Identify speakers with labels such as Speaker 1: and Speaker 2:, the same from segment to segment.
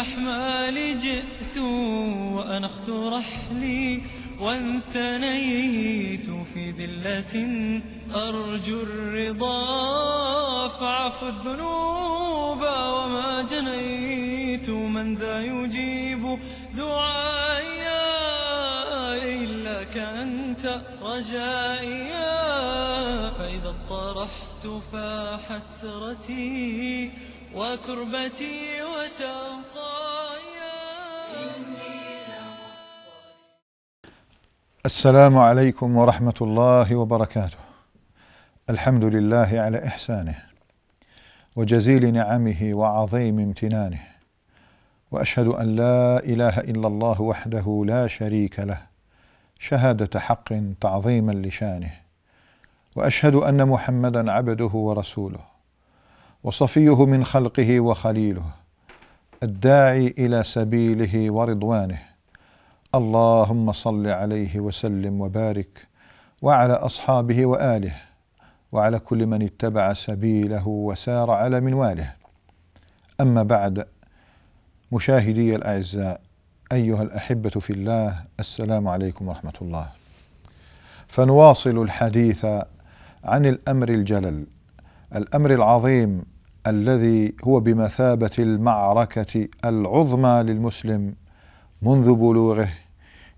Speaker 1: الأحمال جئت وأنخت رحلي وانثنيت في ذلة أرجو الرضا فاعف الذنوب وما جنيت من ذا يجيب دعائي إلا أنت رجائي فإذا اطرحت فحسرتي وكربتي وشقايا
Speaker 2: السلام عليكم ورحمة الله وبركاته. الحمد لله على إحسانه وجزيل نعمه وعظيم امتنانه. وأشهد أن لا إله إلا الله وحده لا شريك له شهادة حق تعظيما لشانه. وأشهد أن محمدا عبده ورسوله وصفيه من خلقه وخليله الداعي إلى سبيله ورضوانه. اللهم صل عليه وسلم وبارك وعلى أصحابه وآله وعلى كل من اتبع سبيله وسار على منواله أما بعد مشاهدي الأعزاء أيها الأحبة في الله السلام عليكم ورحمة الله فنواصل الحديث عن الأمر الجلل الأمر العظيم الذي هو بمثابة المعركة العظمى للمسلم منذ بلوغه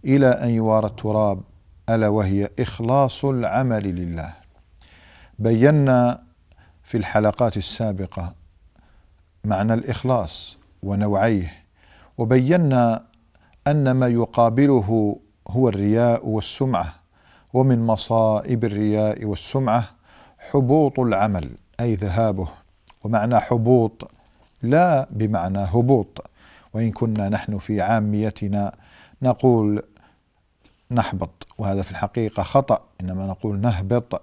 Speaker 2: إلى أن يوارى التراب ألا وهي إخلاص العمل لله. بينا في الحلقات السابقة معنى الإخلاص ونوعيه وبينا أن ما يقابله هو الرياء والسمعة ومن مصائب الرياء والسمعة حبوط العمل أي ذهابه. ومعنى حبوط لا بمعنى هبوط. وإن كنا نحن في عاميتنا نقول نحبط وهذا في الحقيقة خطأ إنما نقول نهبط.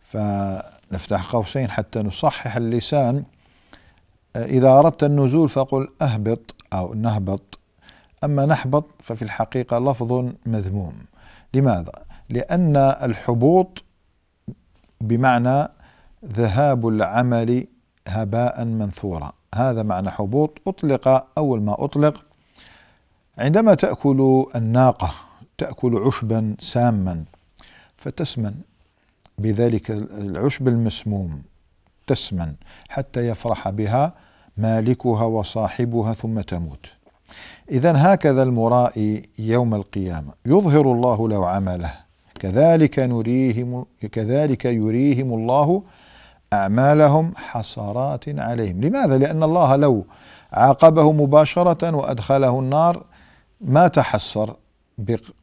Speaker 2: فنفتح قوسين حتى نصحح اللسان. إذا أردت النزول فقل أهبط أو نهبط. أما نحبط ففي الحقيقة لفظ مذموم. لماذا؟ لأن الحبوط بمعنى ذهاب العمل هباء منثورا. هذا معنى حبوط أطلق أول ما أطلق. عندما تأكل الناقة تأكل عشبا ساما فتسمن. بذلك العشب المسموم تسمن حتى يفرح بها مالكها وصاحبها ثم تموت. إذا هكذا المرائي يوم القيامة. يظهر الله له عمله. كذلك نريهم كذلك يريهم الله أعمالهم حسرات عليهم. لماذا؟ لأن الله لو عاقبه مباشرة وأدخله النار ما تحسر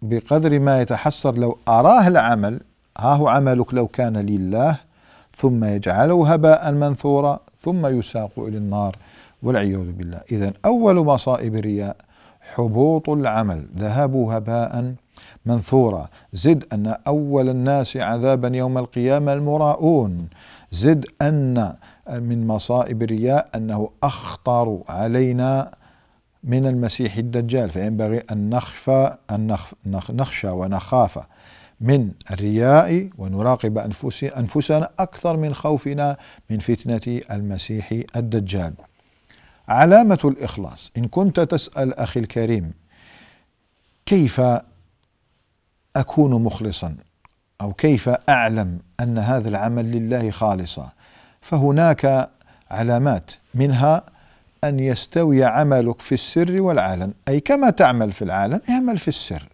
Speaker 2: بقدر ما يتحسر. لو أراه العمل ها هو عملك لو كان لله ثم يجعله هباء منثورا ثم يساق إلى النار والعياذ بالله. إذا أول مصائب الرياء حبوط العمل ذهبوا هباء منثورا. زد أن أول الناس عذابا يوم القيامة المراؤون. زد أن من مصائب الرياء أنه أخطر علينا من المسيح الدجال فينبغي أن نخفى أن نخشى ونخاف من الرياء ونراقب أنفسنا أكثر من خوفنا من فتنة المسيح الدجال. علامة الإخلاص. إن كنت تسأل أخي الكريم كيف أكون مخلصا أو كيف أعلم أن هذا العمل لله خالصا فهناك علامات. منها أن يستوي عملك في السر والعلن. أي كما تعمل في العالم اعمل في السر.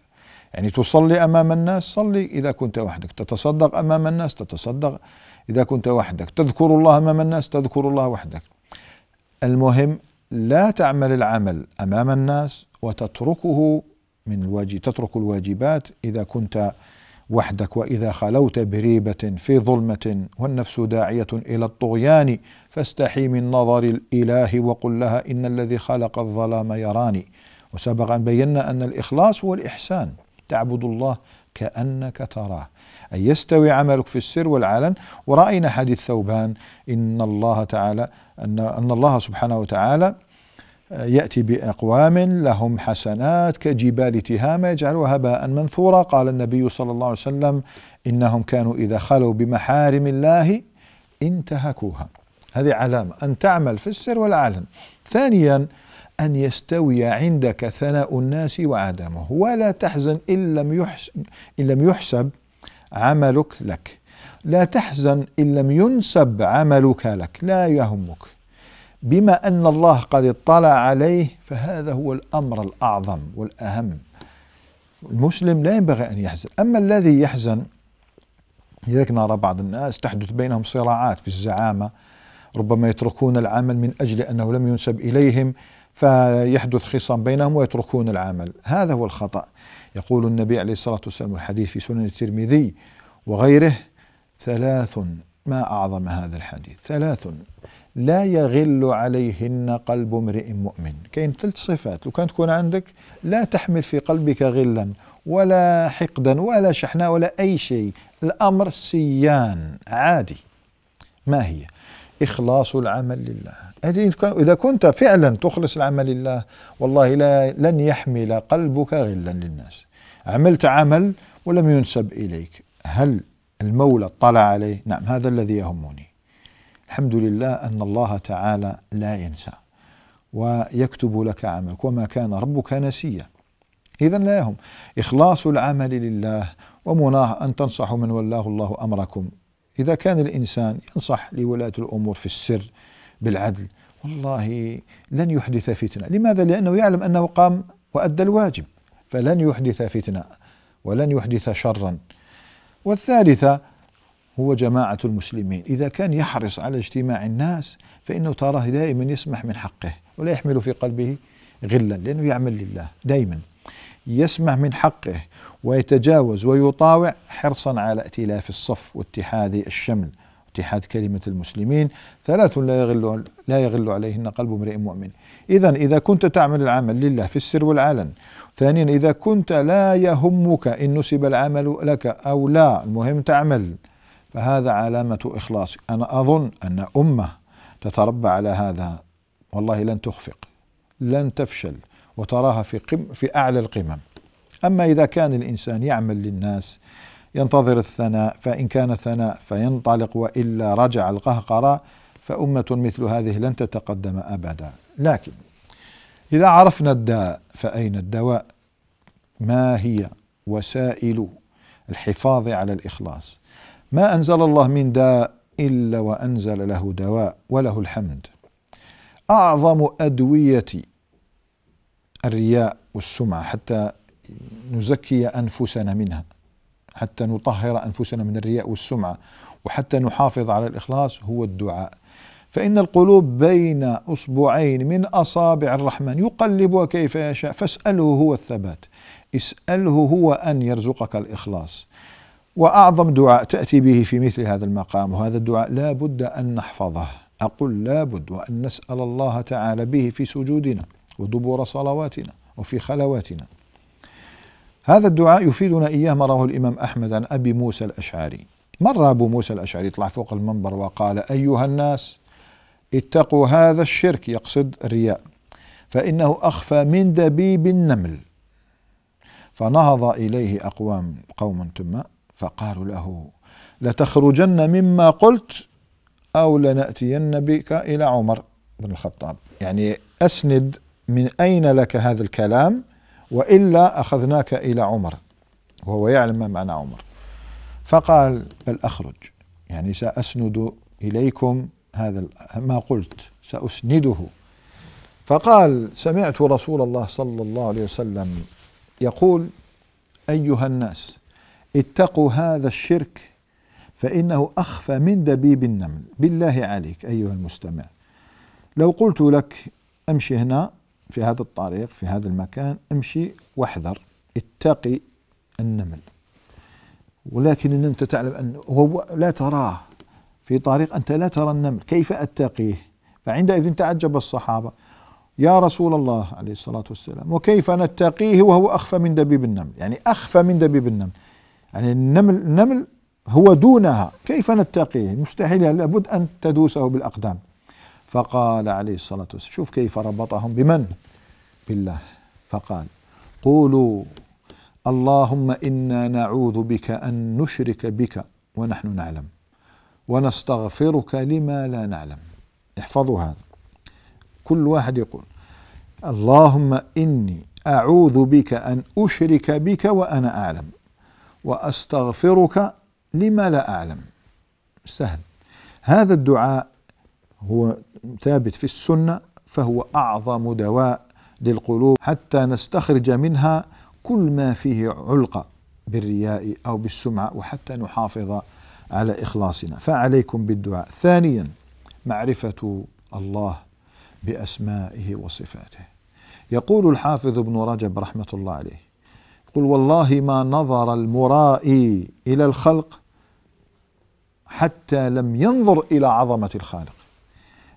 Speaker 2: يعني تصلي أمام الناس صلي إذا كنت وحدك. تتصدق أمام الناس تتصدق إذا كنت وحدك. تذكر الله أمام الناس تذكر الله وحدك. المهم لا تعمل العمل أمام الناس وتتركه من الواجب تترك الواجبات إذا كنت وحدك وإذا خلوت بريبة في ظلمة والنفس داعية إلى الطغيان فاستحي من نظر الإله وقل لها إن الذي خلق الظلام يراني. وسبق أن بينا أن الإخلاص هو الإحسان. تعبد الله كأنك تراه. أي يستوي عملك في السر والعلن. ورأينا حديث ثوبان إن الله تعالى أن, أن الله سبحانه وتعالى يأتي بأقوام لهم حسنات كجبال تهامة يجعلها هباء منثورا. قال النبي صلى الله عليه وسلم إنهم كانوا إذا خلوا بمحارم الله انتهكوها. هذه علامة أن تعمل في السر والعلن. ثانيا أن يستوي عندك ثناء الناس وعدمه. ولا تحزن إن لم يحسب, إن لم يحسب عملك لك. لا تحزن إن لم ينسب عملك لك لا يهمك. بما أن الله قد اطلع عليه فهذا هو الأمر الأعظم والأهم. المسلم لا ينبغي أن يحزن. أما الذي يحزن لذلك نرى بعض الناس تحدث بينهم صراعات في الزعامة. ربما يتركون العمل من أجل أنه لم ينسب إليهم فيحدث خصام بينهم ويتركون العمل. هذا هو الخطأ. يقول النبي عليه الصلاة والسلام الحديث في سنن الترمذي وغيره ثلاث ما أعظم هذا الحديث. ثلاث لا يغل عليهن قلب امرئ مؤمن. كاين ثلاث صفات. لو كانت تكون عندك لا تحمل في قلبك غلا ولا حقدا ولا شحناء ولا أي شيء. الأمر سيان عادي. ما هي؟ إخلاص العمل لله. إذا كنت فعلا تخلص العمل لله والله لا لن يحمل قلبك غلا للناس. عملت عمل ولم ينسب إليك. هل المولى اطلع عليه؟ نعم هذا الذي يهمني. الحمد لله أن الله تعالى لا ينسى ويكتب لك عملك وما كان ربك نسيا. إذا لا يهم. إخلاص العمل لله ومناه أن تنصحوا من ولاه الله أمركم. إذا كان الإنسان ينصح لولاة الأمور في السر بالعدل. والله لن يحدث فتنة. لماذا؟ لأنه يعلم أنه قام وأدى الواجب. فلن يحدث فتنة ولن يحدث شرا. والثالثة هو جماعة المسلمين. إذا كان يحرص على اجتماع الناس فإنه تراه دائما يسمح من حقه ولا يحمل في قلبه غلا لأنه يعمل لله دائما. يسمح من حقه ويتجاوز ويطاوع حرصا على ائتلاف الصف واتحاد الشمل. اتحاد كلمة المسلمين ثلاث لا يغل لا يغل عليهن قلب امرئ مؤمن. إذا إذا كنت تعمل العمل لله في السر والعلن. ثانيا إذا كنت لا يهمك إن نسب العمل لك أو لا المهم تعمل. فهذا علامة إخلاص. أنا أظن أن أمة تتربى على هذا. والله لن تخفق لن تفشل وتراها في قم في أعلى القمم. أما إذا كان الإنسان يعمل للناس ينتظر الثناء فإن كان ثناء فينطلق وإلا رجع القهقرة فأمة مثل هذه لن تتقدم أبدا. لكن إذا عرفنا الداء فأين الدواء؟ ما هي وسائل الحفاظ على الإخلاص؟ ما أنزل الله من داء إلا وأنزل له دواء وله الحمد. أعظم أدوية الرياء والسمعة حتى نزكي أنفسنا منها. حتى نطهر أنفسنا من الرياء والسمعة وحتى نحافظ على الإخلاص هو الدعاء. فإن القلوب بين أصبعين من أصابع الرحمن يقلبها كيف يشاء فاسأله هو الثبات. اسأله هو أن يرزقك الإخلاص. وأعظم دعاء تأتي به في مثل هذا المقام وهذا الدعاء لا بد أن نحفظه. أقول لا بد وأن نسأل الله تعالى به في سجودنا ودبور صلواتنا وفي خلواتنا. هذا الدعاء يفيدنا إياه ما رواه الإمام أحمد عن أبي موسى الأشعري. مر أبو موسى الأشعري يطلع فوق المنبر وقال أيها الناس اتقوا هذا الشرك يقصد الرياء فإنه أخفى من دبيب النمل. فنهض إليه أقوام قوم ثم فقالوا له لتخرجن مما قلت أو لنأتين بك إلى عمر بن الخطاب. يعني أسند من أين لك هذا الكلام؟ وإلا أخذناك إلى عمر وهو يعلم ما معنى عمر. فقال بل أخرج يعني سأسند إليكم هذا ما قلت سأسنده. فقال سمعت رسول الله صلى الله عليه وسلم يقول أيها الناس اتقوا هذا الشرك فإنه أخفى من دبيب النمل. بالله عليك أيها المستمع لو قلت لك أمشي هنا في هذا الطريق في هذا المكان امشي واحذر اتقي النمل. ولكن إن أنت تعلم أن هو لا تراه في طريق أنت لا ترى النمل كيف أتقيه؟ فعندئذ تعجب الصحابة يا رسول الله عليه الصلاة والسلام وكيف نتقيه وهو أخفى من دبيب النمل؟ يعني أخفى من دبيب النمل. يعني النمل النمل هو دونها كيف نتقيه؟ مستحيل لابد أن تدوسه بالأقدام. فقال عليه الصلاة والسلام شوف كيف ربطهم بمن؟ بالله. فقال قولوا اللهم إنا نعوذ بك أن نشرك بك ونحن نعلم ونستغفرك لما لا نعلم. احفظوا هذا. كل واحد يقول اللهم إني أعوذ بك أن أشرك بك وأنا أعلم وأستغفرك لما لا أعلم. سهل. هذا الدعاء هو ثابت في السنة فهو أعظم دواء للقلوب حتى نستخرج منها كل ما فيه علقة بالرياء أو بالسمعة وحتى نحافظ على إخلاصنا. فعليكم بالدعاء. ثانيا معرفة الله بأسمائه وصفاته. يقول الحافظ ابن رجب رحمة الله عليه يقول والله ما نظر المرائي إلى الخلق حتى لم ينظر إلى عظمة الخالق.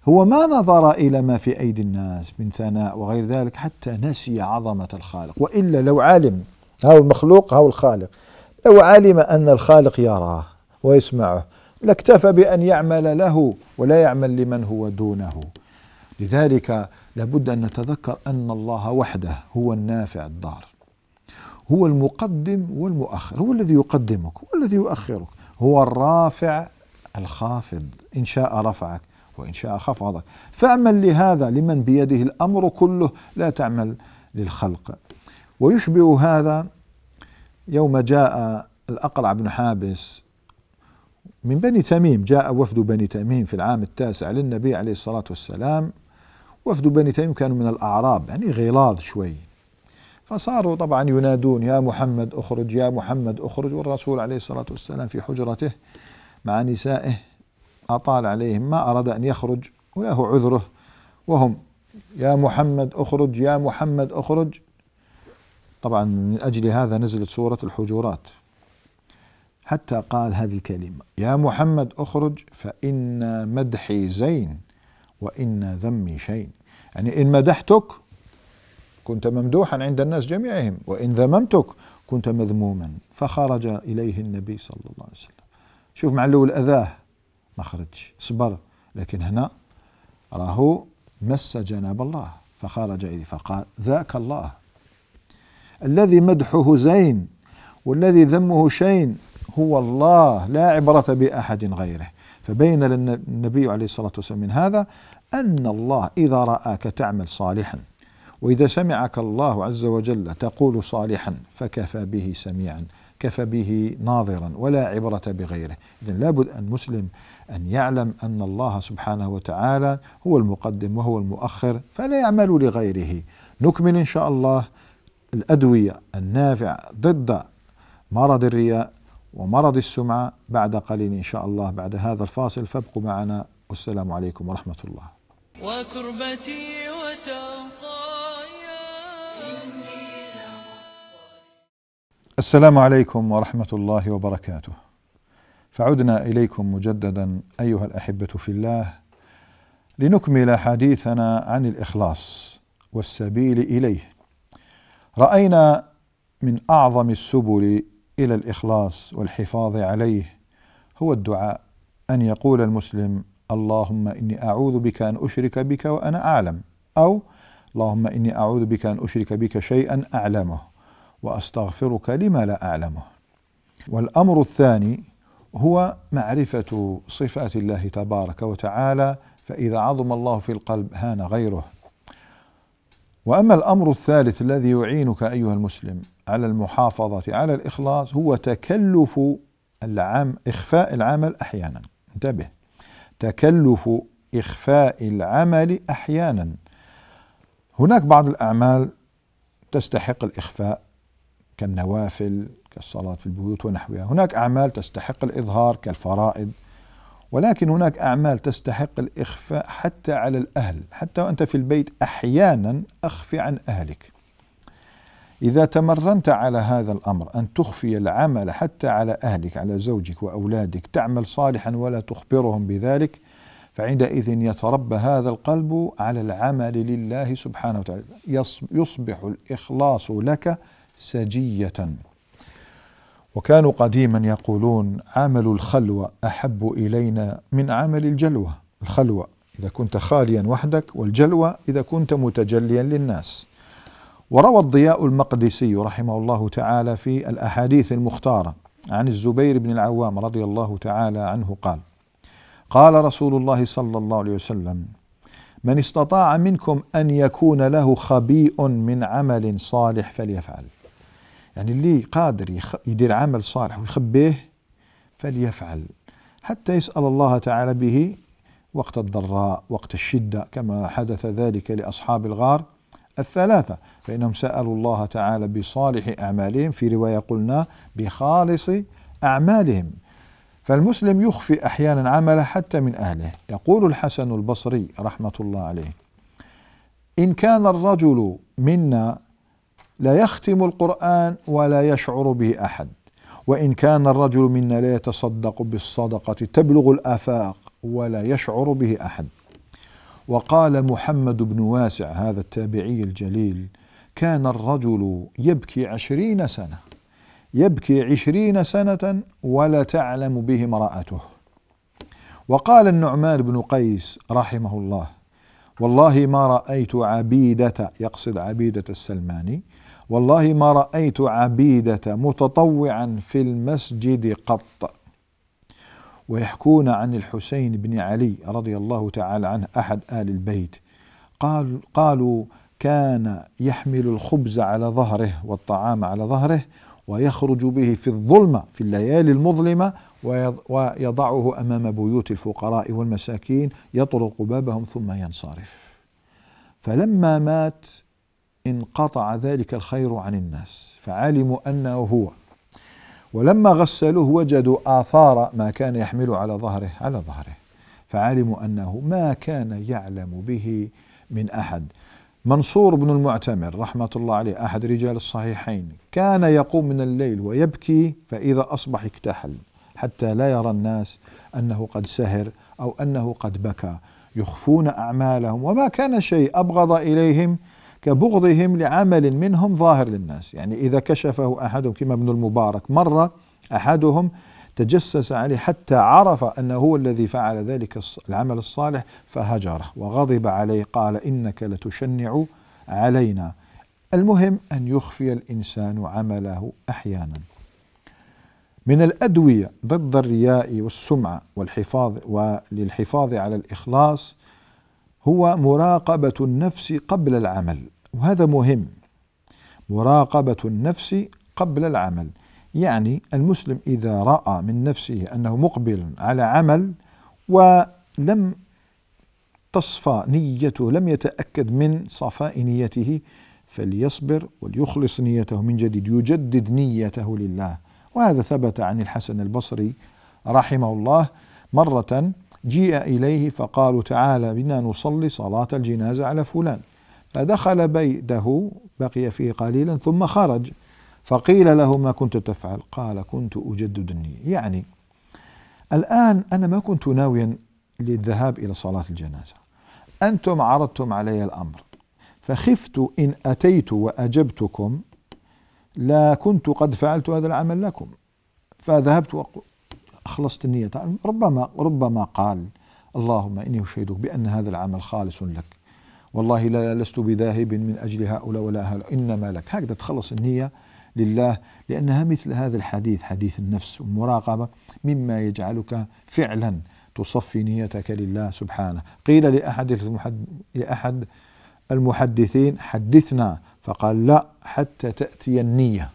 Speaker 2: هو ما نظر إلى ما في أيدي الناس من ثناء وغير ذلك حتى نسي عظمة الخالق. وإلا لو علم هو المخلوق هو الخالق. لو علم أن الخالق يراه ويسمعه لاكتفى بأن يعمل له ولا يعمل لمن هو دونه. لذلك لابد أن نتذكر أن الله وحده هو النافع الضار. هو المقدم والمؤخر. هو الذي يقدمك هو الذي يؤخرك. هو الرافع الخافض. إن شاء رفعك. وإن شاء خفضك. فاعمل لهذا لمن بيده الأمر كله لا تعمل للخلق. ويشبه هذا يوم جاء الأقرع بن حابس من بني تميم. جاء وفد بني تميم في العام التاسع للنبي عليه الصلاة والسلام. وفد بني تميم كانوا من الأعراب يعني غلاظ شوي. فصاروا طبعا ينادون يا محمد اخرج يا محمد اخرج. والرسول عليه الصلاة والسلام في حجرته مع نسائه أطال عليهم ما أراد أن يخرج وله عذره. وهم يا محمد أخرج يا محمد أخرج. طبعا من أجل هذا نزلت سورة الحجرات. حتى قال هذه الكلمة يا محمد أخرج فإن مدحي زين وإن ذمي شين. يعني إن مدحتك كنت ممدوحا عند الناس جميعهم وإن ذممتك كنت مذموما. فخرج إليه النبي صلى الله عليه وسلم. شوف مع الأول أذاه. ما خرج صبر لكن هنا راه مس جناب الله. فخرج إليه فقال ذاك الله. الذي مدحه زين والذي ذمه شين هو الله. لا عبرة بأحد غيره. فبين النبي عليه الصلاة والسلام من هذا أن الله إذا رآك تعمل صالحا وإذا سمعك الله عز وجل تقول صالحا فكفى به سميعا. كفى به ناظرا ولا عبرة بغيره. إذا لابد أن مسلم أن يعلم أن الله سبحانه وتعالى هو المقدم وهو المؤخر فلا يعمل لغيره. نكمل إن شاء الله الأدوية النافعة ضد مرض الرياء ومرض السمعة بعد قليل إن شاء الله بعد هذا الفاصل. فابقوا معنا والسلام عليكم ورحمة الله.
Speaker 1: وكربتي وشقايا
Speaker 2: السلام عليكم ورحمة الله وبركاته. فعدنا إليكم مجددا أيها الأحبة في الله لنكمل حديثنا عن الإخلاص والسبيل إليه. رأينا من أعظم السبل إلى الإخلاص والحفاظ عليه هو الدعاء أن يقول المسلم اللهم إني أعوذ بك أن أشرك بك وأنا أعلم. أو اللهم إني أعوذ بك أن أشرك بك شيئا أعلمه. وأستغفرك لما لا أعلمه. والأمر الثاني هو معرفة صفات الله تبارك وتعالى فإذا عظم الله في القلب هان غيره. وأما الأمر الثالث الذي يعينك أيها المسلم على المحافظة على الإخلاص هو تكلف العام إخفاء العمل أحيانا. انتبه. تكلف إخفاء العمل أحيانا. هناك بعض الأعمال تستحق الإخفاء كالنوافل كالصلاة في البيوت ونحوها. هناك أعمال تستحق الإظهار كالفرائض ولكن هناك أعمال تستحق الإخفاء حتى على الأهل. حتى وأنت في البيت أحيانا أخفي عن أهلك. إذا تمرنت على هذا الأمر أن تخفي العمل حتى على أهلك على زوجك وأولادك تعمل صالحا ولا تخبرهم بذلك فعندئذ يتربى هذا القلب على العمل لله سبحانه وتعالى. يصبح الإخلاص لك سجية. وكانوا قديما يقولون عمل الخلوة أحب إلينا من عمل الجلوة. الخلوة إذا كنت خاليا وحدك والجلوة إذا كنت متجليا للناس. وروى الضياء المقدسي رحمه الله تعالى في الأحاديث المختارة عن الزبير بن العوام رضي الله تعالى عنه قال قال رسول الله صلى الله عليه وسلم من استطاع منكم أن يكون له خبيء من عمل صالح فليفعل. يعني اللي قادر يدير عمل صالح ويخبيه فليفعل. حتى يسأل الله تعالى به وقت الضراء وقت الشدة كما حدث ذلك لأصحاب الغار الثلاثة. فإنهم سألوا الله تعالى بصالح أعمالهم في رواية قلنا بخالص أعمالهم. فالمسلم يخفي أحيانا عمله حتى من أهله. يقول الحسن البصري رحمة الله عليه إن كان الرجل منا لا يختم القرآن ولا يشعر به أحد. وإن كان الرجل منا لا يتصدق بالصدقة تبلغ الآفاق ولا يشعر به أحد. وقال محمد بن واسع هذا التابعي الجليل كان الرجل يبكي عشرين سنة. يبكي عشرين سنة ولا تعلم به امرأته. وقال النعمان بن قيس رحمه الله والله ما رأيت عبيدة يقصد عبيدة السلماني والله ما رأيت عبيدة متطوعا في المسجد قط. ويحكون عن الحسين بن علي رضي الله تعالى عنه أحد آل البيت. قال قالوا كان يحمل الخبز على ظهره والطعام على ظهره ويخرج به في الظلمة في الليالي المظلمة ويضعه أمام بيوت الفقراء والمساكين يطرق بابهم ثم ينصرف. فلما مات انقطع ذلك الخير عن الناس فعلموا أنه هو. ولما غسلوه وجدوا آثار ما كان يحمل على ظهره على ظهره. فعلموا أنه ما كان يعلم به من أحد. منصور بن المعتمر رحمة الله عليه أحد رجال الصحيحين كان يقوم من الليل ويبكي فإذا أصبح اكتحل حتى لا يرى الناس أنه قد سهر أو أنه قد بكى. يخفون أعمالهم وما كان شيء أبغض إليهم كبغضهم لعمل منهم ظاهر للناس. يعني إذا كشفه أحدهم كما ابن المبارك مرة أحدهم تجسس عليه حتى عرف أنه هو الذي فعل ذلك العمل الصالح فهجره وغضب عليه قال إنك لتشنع علينا. المهم أن يخفي الإنسان عمله أحيانا. من الأدوية ضد الرياء والسمعة والحفاظ وللحفاظ على الإخلاص هو مراقبة النفس قبل العمل. وهذا مهم. مراقبة النفس قبل العمل. يعني المسلم إذا رأى من نفسه أنه مقبل على عمل ولم تصفى نيته لم يتأكد من صفاء نيته فليصبر وليخلص نيته من جديد يجدد نيته لله. وهذا ثبت عن الحسن البصري رحمه الله مرة جيء إليه فقالوا تعالى بنا نصلي صلاة الجنازة على فلان. فدخل بيته بقي فيه قليلا ثم خرج. فقيل له ما كنت تفعل؟ قال كنت أجدد النية. يعني الآن أنا ما كنت ناويا للذهاب إلى صلاة الجنازة. أنتم عرضتم علي الأمر. فخفت إن أتيت وأجبتكم لا كنت قد فعلت هذا العمل لكم. فذهبت وأخلصت النية. ربما ربما قال اللهم إني أشهدك بأن هذا العمل خالص لك. والله لا لست بذاهب من أجل هؤلاء ولا هؤلاء إنما لك. هكذا تخلص النية لله لأنها مثل هذا الحديث حديث النفس والمراقبة مما يجعلك فعلا تصفي نيتك لله سبحانه. قيل لأحد لأحد المحدثين حدثنا. فقال لا حتى تأتي النية.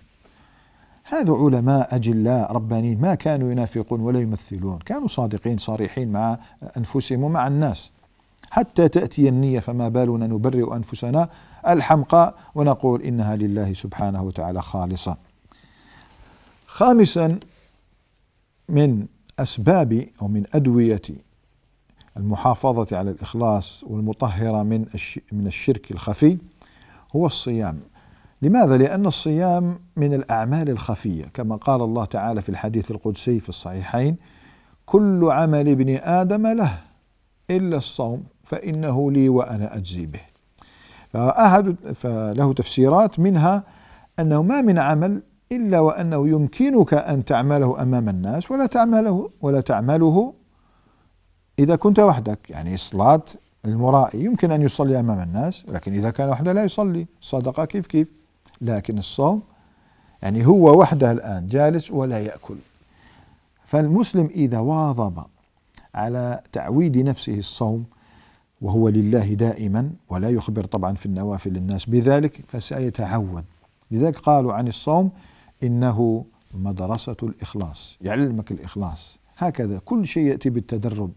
Speaker 2: هذا علماء أجلاء ربانيين ما كانوا ينافقون ولا يمثلون. كانوا صادقين صريحين مع أنفسهم ومع الناس. حتى تأتي النية فما بالنا نبرئ أنفسنا الحمقى ونقول إنها لله سبحانه وتعالى خالصة. خامسا من أسباب أو من أدوية المحافظة على الإخلاص والمطهرة من من الشرك الخفي هو الصيام. لماذا؟ لأن الصيام من الأعمال الخفية. كما قال الله تعالى في الحديث القدسي في الصحيحين كل عمل ابن آدم له إلا الصوم. فإنه لي وأنا أجزي به. فأحد فله تفسيرات منها أنه ما من عمل إلا وأنه يمكنك أن تعمله أمام الناس ولا تعمله ولا تعمله إذا كنت وحدك. يعني صلاة المرائي يمكن أن يصلي أمام الناس لكن إذا كان وحده لا يصلي. صدقة كيف كيف؟ لكن الصوم يعني هو وحده الآن جالس ولا يأكل. فالمسلم إذا واظب على تعويد نفسه الصوم وهو لله دائما ولا يخبر طبعا في النوافل الناس. بذلك فسيتعود لذلك قالوا عن الصوم إنه مدرسة الإخلاص يعلمك الإخلاص. هكذا كل شيء يأتي بالتدرب.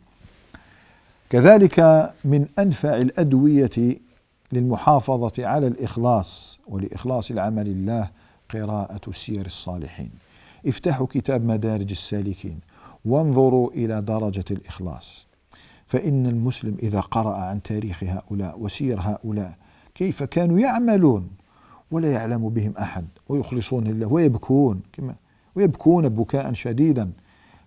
Speaker 2: كذلك من أنفع الأدوية للمحافظة على الإخلاص ولإخلاص العمل لله قراءة سير الصالحين. افتحوا كتاب مدارج السالكين. وانظروا إلى درجة الإخلاص. فإن المسلم إذا قرأ عن تاريخ هؤلاء وسير هؤلاء كيف كانوا يعملون؟ ولا يعلم بهم أحد. ويخلصون لله ويبكون كما ويبكون بكاء شديدا.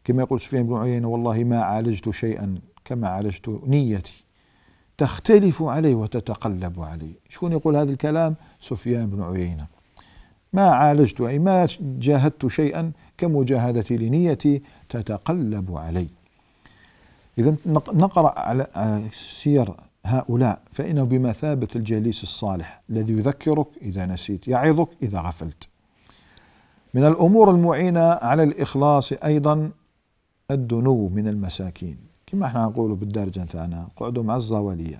Speaker 2: كما يقول سفيان بن عيينة والله ما عالجت شيئا كما عالجت نيتي. تختلف عليه وتتقلب عليه. شكون يقول هذا الكلام؟ سفيان بن عيينة. ما عالجت أي ما جاهدت شيئا كمجاهدتي لنيتي. تتقلب علي إذا نقرأ على سير هؤلاء. فإنه بمثابة الجليس الصالح الذي يذكرك إذا نسيت يعظك إذا غفلت. من الأمور المعينة على الإخلاص أيضا الدنو من المساكين. كما إحنا نقول بالدارجة تاعنا قعدوا مع الزوالية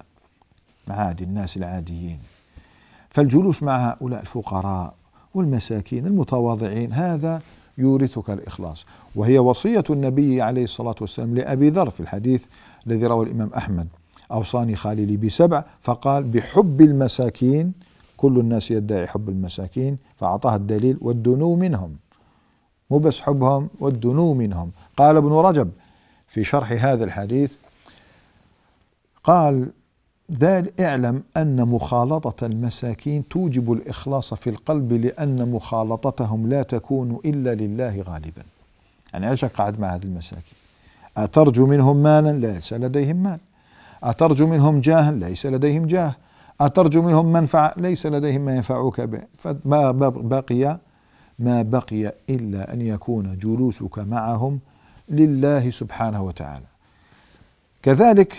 Speaker 2: مع عادي الناس العاديين. فالجلوس مع هؤلاء الفقراء والمساكين المتواضعين هذا يورثك الإخلاص. وهي وصية النبي عليه الصلاة والسلام لأبي ذر في الحديث الذي رواه الإمام أحمد. أوصاني خاللي بسبع فقال بحب المساكين كل الناس يدعي حب المساكين فأعطاه الدليل والدنو منهم. مو بس حبهم والدنو منهم. قال ابن رجب في شرح هذا الحديث قال ذلك اعلم أن مخالطة المساكين توجب الإخلاص في القلب لأن مخالطتهم لا تكون إلا لله غالبا. يعني إيش قاعد مع هذه المساكين. أترجو منهم مالا؟ ليس لديهم مال. أترجو منهم جاها ليس لديهم جاه. أترجو منهم منفعة؟ ليس لديهم ما ينفعك به. فما بقي ما بقي إلا أن يكون جلوسك معهم لله سبحانه وتعالى. كذلك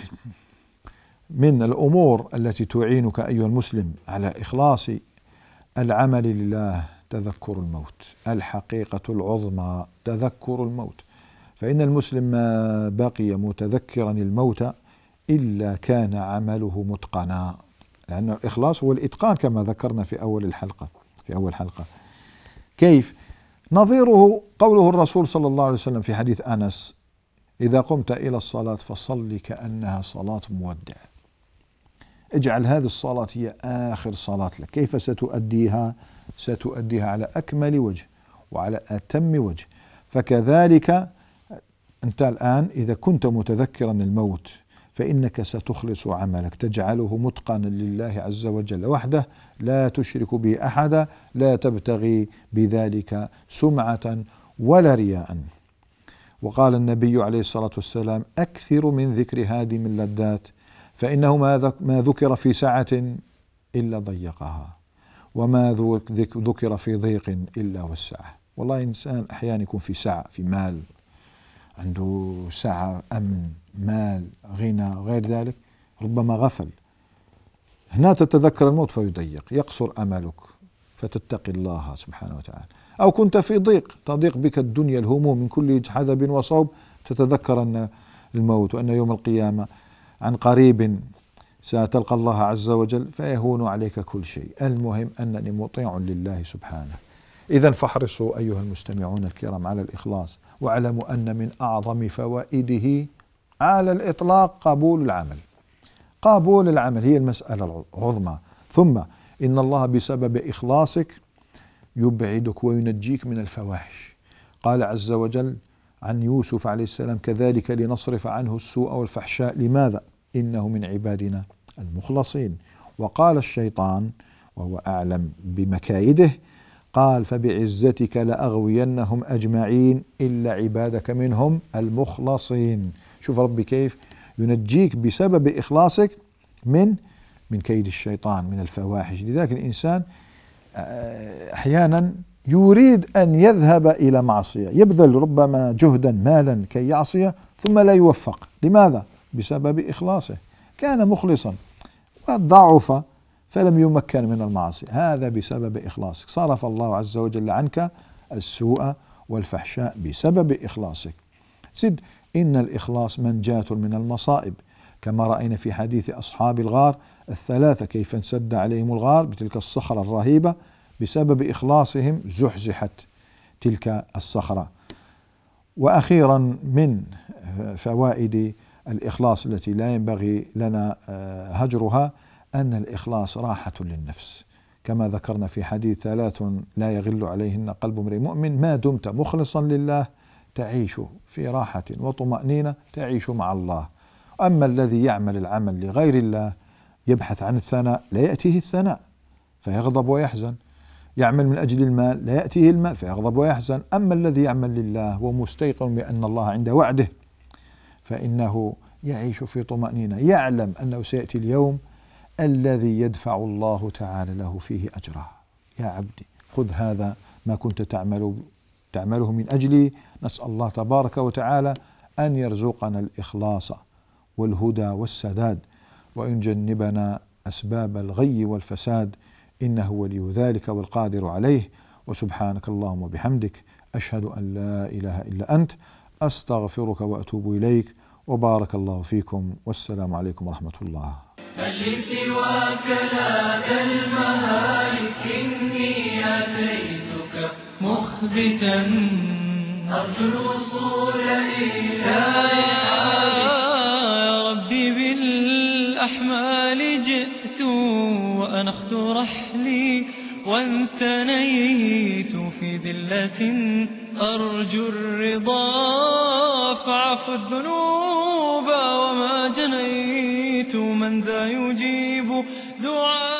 Speaker 2: من الأمور التي تعينك أيها المسلم على إخلاص العمل لله تذكر الموت الحقيقة العظمى تذكر الموت. فإن المسلم ما بقي متذكرا الموت إلا كان عمله متقنا لأن الإخلاص هو الإتقان كما ذكرنا في أول الحلقة في أول حلقة. كيف؟ نظيره قوله الرسول صلى الله عليه وسلم في حديث أنس إذا قمت إلى الصلاة فصل كأنها صلاة مودع. اجعل هذه الصلاة هي آخر صلاة لك. كيف ستؤديها؟ ستؤديها على أكمل وجه وعلى أتم وجه. فكذلك أنت الآن إذا كنت متذكرا الموت فإنك ستخلص عملك. تجعله متقنا لله عز وجل وحده. لا تشرك به أحدا لا تبتغي بذلك سمعة ولا رياء. وقال النبي عليه الصلاة والسلام أكثر من ذكر هادم اللذات فإنه ما ذكر في سعة إلا ضيقها وما ذكر في ضيق إلا وسعه. والله إنسان أحيانا يكون في سعة في مال عنده سعة أمن مال غنى غير ذلك ربما غفل. هنا تتذكر الموت فيضيق يقصر أملك فتتقي الله سبحانه وتعالى. أو كنت في ضيق تضيق بك الدنيا الهموم من كل حذب وصوب. تتذكر أن الموت وأن يوم القيامة عن قريب ستلقى الله عز وجل فيهون عليك كل شيء. المهم أنني مطيع لله سبحانه. إذا فاحرصوا أيها المستمعون الكرام على الإخلاص واعلموا أن من أعظم فوائده على الإطلاق قبول العمل. قبول العمل هي المسألة العظمى. ثم إن الله بسبب إخلاصك يبعدك وينجيك من الفواحش. قال عز وجل عن يوسف عليه السلام كذلك لنصرف عنه السوء والفحشاء. لماذا؟ إنه من عبادنا المخلصين. وقال الشيطان وهو أعلم بمكايده قال فبعزتك لأغوينهم أجمعين إلا عبادك منهم المخلصين. شوف ربي كيف ينجيك بسبب إخلاصك من من كيد الشيطان من الفواحش. لذلك الإنسان آه، أحيانا يريد أن يذهب إلى معصية. يبذل ربما جهدا مالا كي يعصي ثم لا يوفق. لماذا؟ بسبب إخلاصه. كان مخلصا. وضعف فلم يمكن من المعصية. هذا بسبب إخلاصك. صرف الله عز وجل عنك السوء والفحشاء بسبب إخلاصك. سد إن الإخلاص منجاة من المصائب. كما رأينا في حديث أصحاب الغار الثلاثة كيف انسد عليهم الغار بتلك الصخرة الرهيبة. بسبب إخلاصهم زحزحت تلك الصخرة. وأخيرا من فوائد الإخلاص التي لا ينبغي لنا آه، هجرها أن الإخلاص راحة للنفس. كما ذكرنا في حديث ثلاث لا يغل عليهن قلب امرئ مؤمن ما دمت مخلصا لله تعيش في راحة وطمأنينة تعيش مع الله. أما الذي يعمل العمل لغير الله يبحث عن الثناء لا يأتيه الثناء فيغضب ويحزن. يعمل من أجل المال لا يأتيه المال فيغضب ويحزن. أما الذي يعمل لله ومستيقن بأن الله عند وعده فإنه يعيش في طمأنينة. يعلم أنه سيأتي اليوم الذي يدفع الله تعالى له فيه أجره. يا عبدي خذ هذا ما كنت تعمل تعمله من أجلي. نسأل الله تبارك وتعالى أن يرزقنا الإخلاص والهدى والسداد وأن يجنبنا أسباب الغي والفساد إنه ولي ذلك والقادر عليه وسبحانك اللهم وبحمدك أشهد أن لا إله إلا أنت أستغفرك وأتوب إليك وبارك الله فيكم والسلام عليكم ورحمة الله.
Speaker 1: من لسواك لا المهالك إني أتيتك مخبتا أرجو الوصول إلى يا ربي بالأحمال وأنخت رحلي وانثنيت في ذلة أرجو الرضا فاعف الذنوب وما جنيت من ذا يجيب دعاء